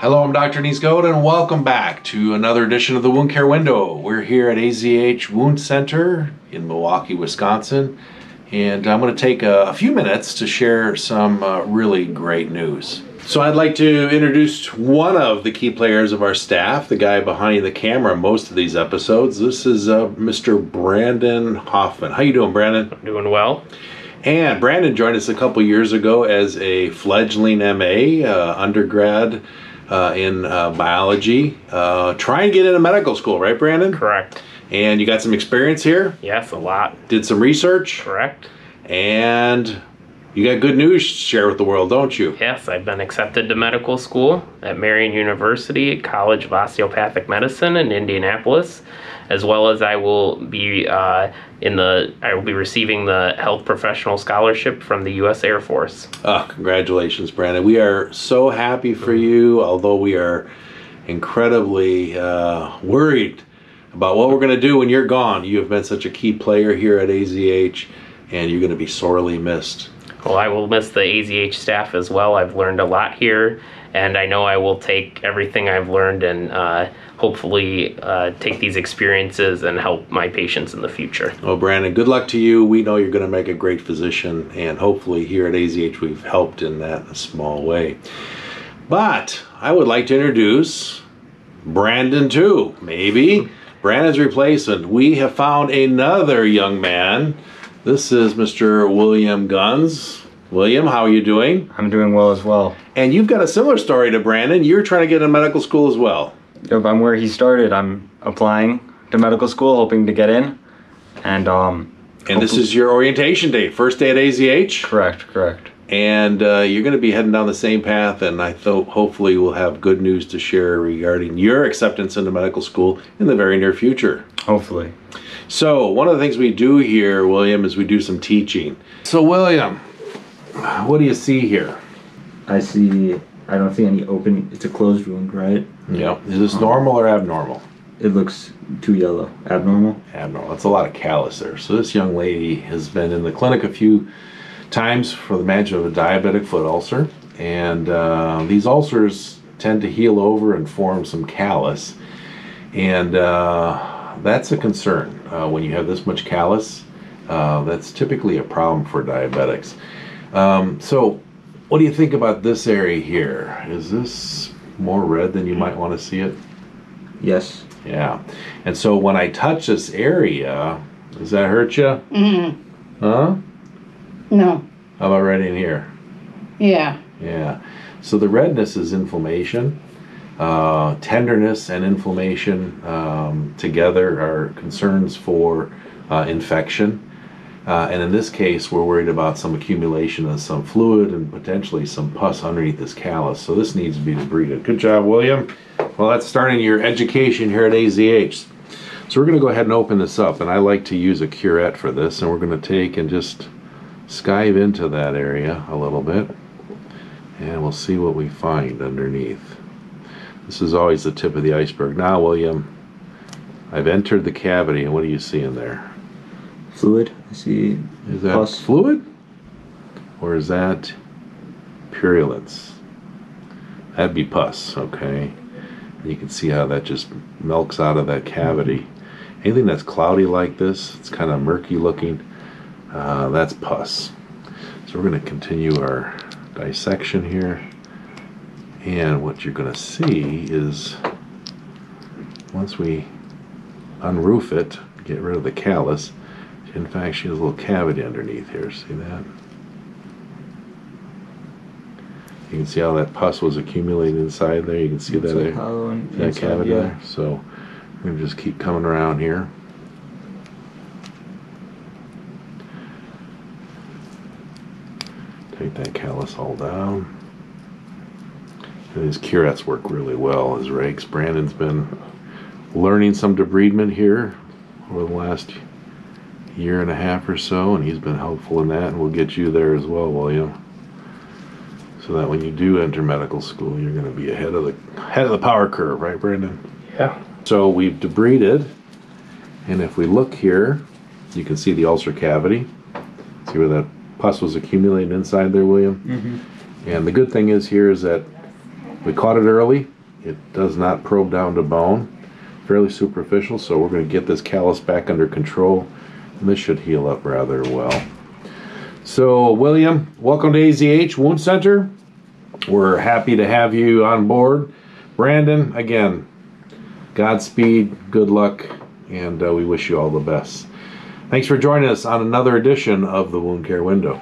Hello, I'm Dr. Niezgoda, and welcome back to another edition of the Wound Care Window. We're here at AZH Wound Center in Milwaukee, Wisconsin, and I'm going to take a, a few minutes to share some uh, really great news. So, I'd like to introduce one of the key players of our staff, the guy behind the camera most of these episodes. This is uh, Mr. Brandon Hoffman. How you doing, Brandon? Doing well. And Brandon joined us a couple years ago as a fledgling MA uh, undergrad uh, in uh, biology. Uh, try and get into medical school, right, Brandon? Correct. And you got some experience here, Yes, a lot. did some research, Correct. and you got good news to share with the world, don't you? Yes, I've been accepted to medical school at Marian University College of Osteopathic Medicine in Indianapolis, as well as I will be uh, in the I will be receiving the health professional scholarship from the U.S. Air Force. Oh, congratulations, Brandon. We are so happy for you, although we are incredibly uh, worried about what we're going to do when you're gone. You have been such a key player here at AZH, and you're going to be sorely missed. Well, I will miss the AZH staff as well. I've learned a lot here, and I know I will take everything I've learned and uh, hopefully uh, take these experiences and help my patients in the future. Well, Brandon, good luck to you. We know you're going to make a great physician, and hopefully, here at AZH, we've helped in that small way. But I would like to introduce Brandon, too. Maybe Brandon's replacement. We have found another young man. This is Mr. William Guns. William, how are you doing? I'm doing well as well. And you've got a similar story to Brandon. You're trying to get into medical school as well. Yep, I'm where he started. I'm applying to medical school, hoping to get in. And um, And this is your orientation day, first day at AZH. correct, correct. and uh, you're going to be heading down the same path and i thought hopefully we'll have good news to share regarding your acceptance into medical school in the very near future Hopefully. So one of the things we do here william is we do some teaching so william what do you see here I see. I don't see any open. It's a closed wound, right? yeah is this normal or abnormal It looks too yellow. Abnormal. abnormal that's a lot of callus there so this young lady has been in the clinic a few times for the management of a diabetic foot ulcer and uh, these ulcers tend to heal over and form some callus and uh, that's a concern uh, when you have this much callus uh, that's typically a problem for diabetics um, so what do you think about this area here is this more red than you might want to see it Yes. yeah. And so when I touch this area, does that hurt you? Mm, Huh? no. How about right in here? Yeah. Yeah. So the redness is inflammation. Uh, tenderness and inflammation um, together are concerns for uh, infection. Uh, and in this case, we're worried about some accumulation of some fluid and potentially some pus underneath this callus. So this needs to be debrided. Good job, William. Well, that's starting your education here at AZH. So we're going to go ahead and open this up. And I like to use a curette for this. And we're going to take and just skive into that area a little bit. And we'll see what we find underneath. This is always the tip of the iceberg. Now, William, I've entered the cavity, and what do you see in there? Fluid. I see. Is that Pus. fluid? Or is that purulence? That'd be pus, okay? You can see how that just milks out of that cavity. Anything that's cloudy like this, it's kind of murky looking, uh, that's pus. So we're going to continue our dissection here. And what you're going to see is once we unroof it, get rid of the callus, in fact, she has a little cavity underneath here. See that? You can see how that pus was accumulating inside there. You can see that It's there, and that inside, cavity yeah. there. So we're gonna just keep coming around here. Take that callus all down. His curettes work really well. His rakes. Brandon's been learning some debridement here over the last year and a half or so, and he's been helpful in that, and we'll get you there as well, William. So that when you do enter medical school, you're going to be ahead of the head of the power curve, right, Brandon? Yeah. So we've debrided, and if we look here, you can see the ulcer cavity. See where that pus was accumulating inside there, William? Mm-hmm. And the good thing is here is that we caught it early. It does not probe down to bone. Fairly superficial, so we're going to get this callus back under control, and this should heal up rather well. So, William, welcome to AZH Wound Center. We're happy to have you on board. Brandon, again, Godspeed, good luck, and uh, we wish you all the best. Thanks for joining us on another edition of the Wound Care Window.